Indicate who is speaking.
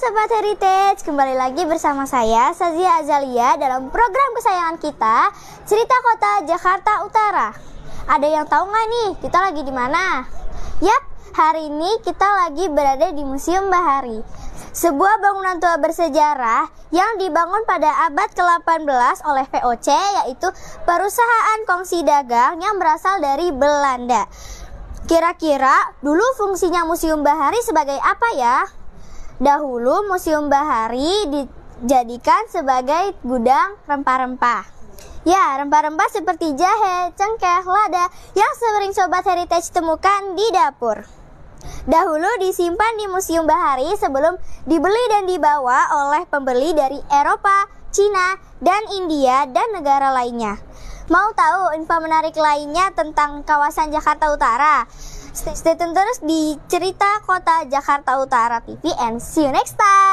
Speaker 1: Sobat Heritage, kembali lagi bersama saya Sazia Azalia dalam program kesayangan kita Cerita Kota Jakarta Utara. Ada yang tahu nggak nih kita lagi di mana? Yap, hari ini kita lagi berada di Museum Bahari. Sebuah bangunan tua bersejarah yang dibangun pada abad ke-18 oleh VOC yaitu perusahaan kongsi dagang yang berasal dari Belanda. Kira-kira dulu fungsinya Museum Bahari sebagai apa ya? Dahulu Museum Bahari dijadikan sebagai gudang rempah-rempah. Ya, rempah-rempah seperti jahe, cengkeh, lada yang sering Sobat Heritage temukan di dapur. Dahulu disimpan di Museum Bahari sebelum dibeli dan dibawa oleh pembeli dari Eropa, Cina, dan India dan negara lainnya. Mau tahu info menarik lainnya tentang kawasan Jakarta Utara? Stay, stay tune terus di Cerita Kota Jakarta Utara TV and see you next time.